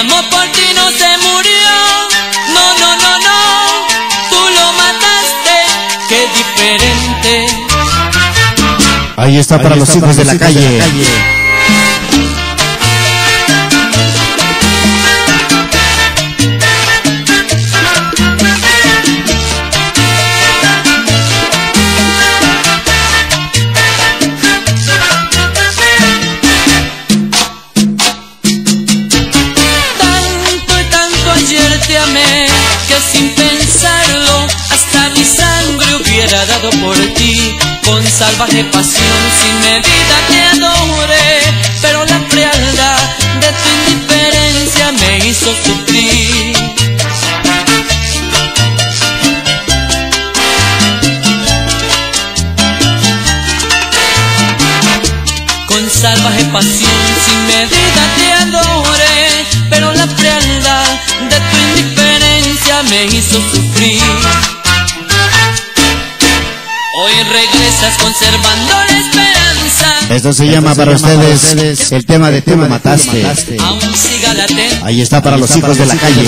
amor por ti no se murió. No, no, no, no. Tú lo mataste. Qué diferente. Ahí está para los hijos de la calle. Tanto y salvaje pasión sin medida te adoré, pero la frialdad de tu indiferencia me hizo sufrir. Con salvaje pasión sin medida te adoré, pero la frialdad de tu indiferencia me hizo sufrir. Hoy regresas conservando la esperanza, Esto se llama para ustedes el tema de lo mataste. aún siga latente. Ahí está para los hijos de la calle.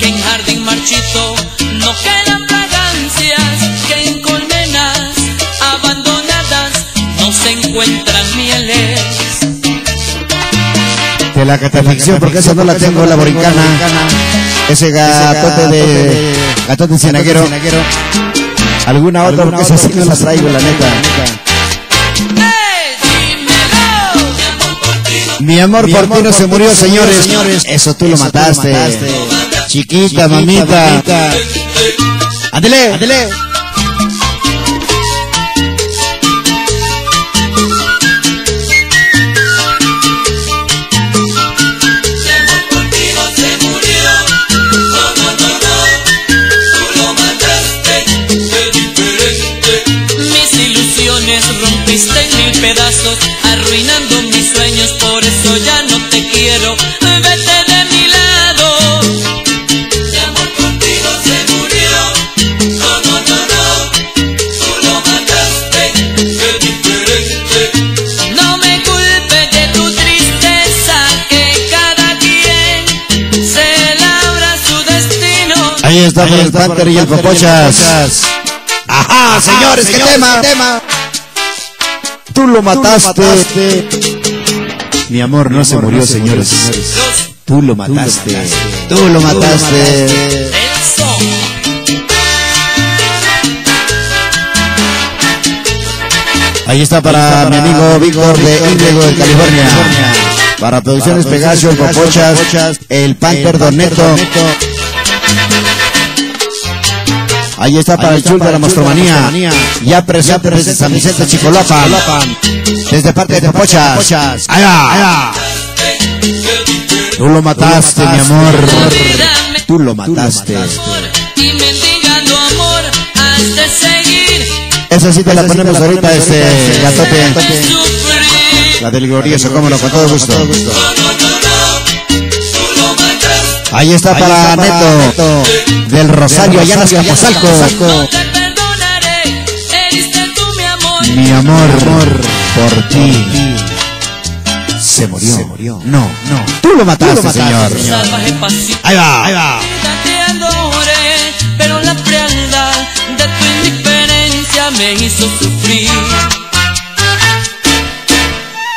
Que en jardín marchito no quedan fragancias, que en colmenas abandonadas no se encuentran mieles. De la cataficción, porque esa no la tengo, la borincana. Ese gatote de. Gatote cienaguero. Alguna otra, porque esa sí no la traigo, la neta. Mi amor por ti no se murió, señores. Eso tú lo mataste. Chiquita, mamita. Ándele. se está para el Panther y el Popochas. Ajá, señores, ¿qué tema? Tú lo mataste. Mi amor no se murió, señores. Tú lo mataste. Tú lo mataste. Ahí está para mi amigo Víctor de Índigo de California. Para Producciones Pegasio, Popochas, el Panther Doneto. Ahí está para el Chul de la Mastromanía. Ya presente desde San Vicente Chicolapan. Desde parte de Popochas. Allá, allá. Tú lo mataste, mi amor. Tú lo mataste. Esa sí te la ponemos ahorita, este gatote. Sufrir. La del glorioso, cómo no, con todo gusto. Mataste. Ahí está para Neto del Rosario, allá en Azcapotzalco. No te perdonaré. Heriste tú mi amor. Mi amor por ti se murió. No, no. Tú lo mataste, señor. Salvaje pasión. Ahí va, ahí va. Te adoré, pero la frialdad de tu indiferencia me hizo sufrir.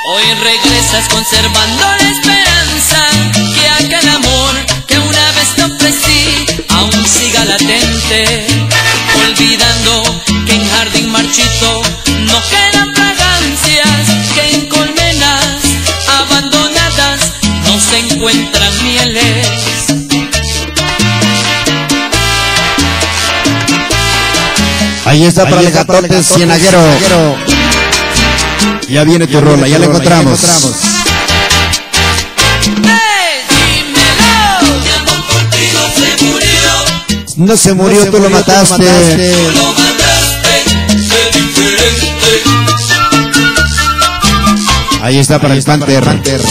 Hoy regresas conservando la esperanza latente. Olvidando que en jardín marchito no quedan fragancias, que en colmenas abandonadas no se encuentran mieles. Ahí está para el gatote cienaguero. Ya viene tu rola, ya la encontramos. ¡Eh, murió. No se murió, tú lo mataste. Lo mataste. Ahí está para el Panther.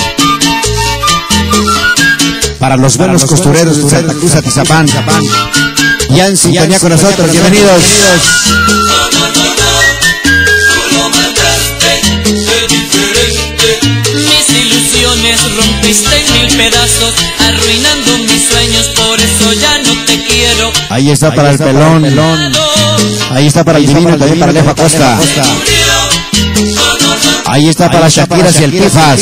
Para los buenos costureros de Santa Cruz Atizapán. Ya en sintonía con nosotros, bienvenidos. No, no, no, no. Tú. Mis ilusiones rompiste en mil pedazos, arruinando por eso ya no te quiero. Ahí está para el pelón. Ahí está para el divino, también para Alejo Acosta. Ahí está para Shakira y el Pifas.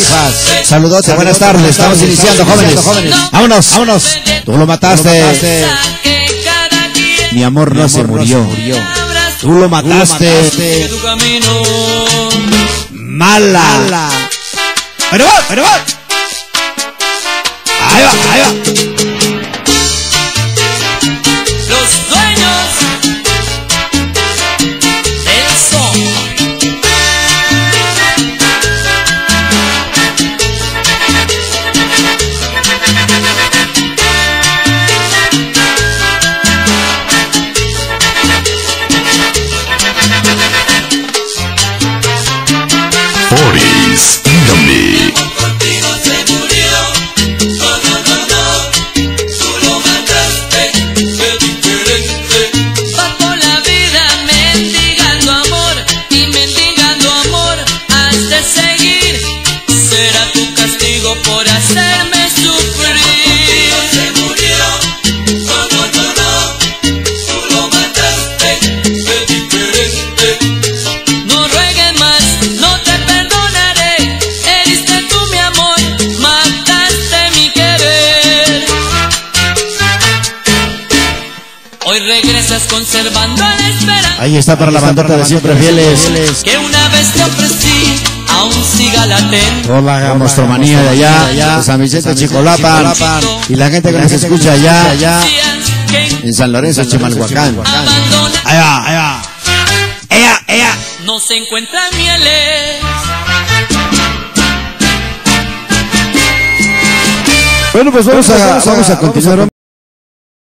Saludos, buenas tardes. Estamos iniciando, jóvenes. Vámonos, vámonos. Tú lo mataste. Mi amor no se murió. Tú lo mataste. Mala. Pero va, pero va. Ahí va, ahí va. Peace. Conservando la esperanza Ahí está para la bandota de siempre fieles. que una vez te ofrecí, aún siga latente. Toda la mostromanía de allá, de San Vicente Chicolapan. Y la gente que nos escucha allá, allá en San Lorenzo, Chimalhuacán. abandona, Ahí va, ahí va. Ella, ella. no se encuentran mieles. Bueno, pues vamos a, vamos a continuar.